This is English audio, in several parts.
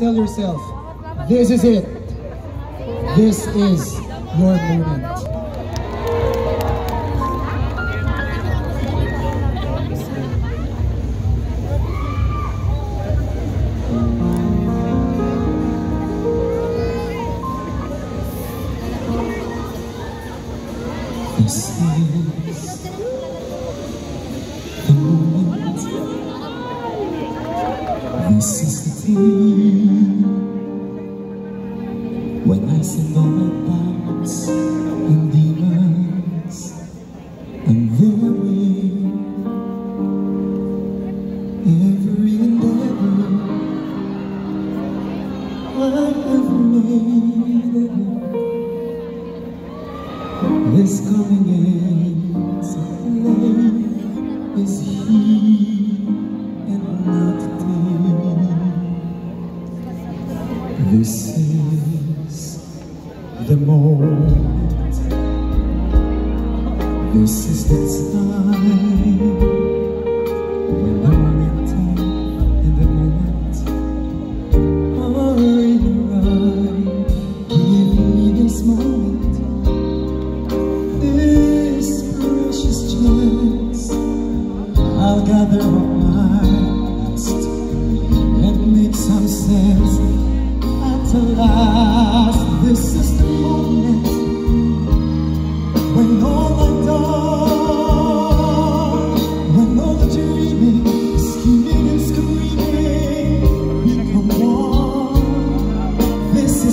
tell yourself, this is it. This is your moment. This is the and their way. Every endeavor I have made is coming into play is he and not they. This is the moment. This is the time when the momentum and the moment are in right. Give me this moment. This precious chance. I'll gather up my past and make some sense at last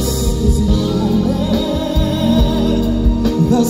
This is my way, the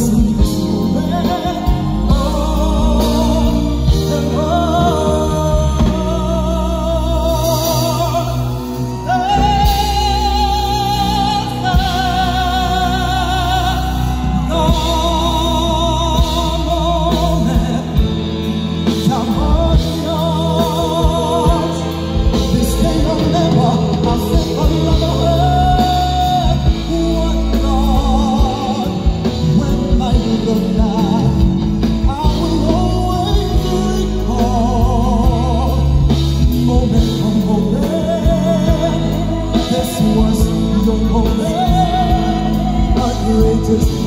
Jesus.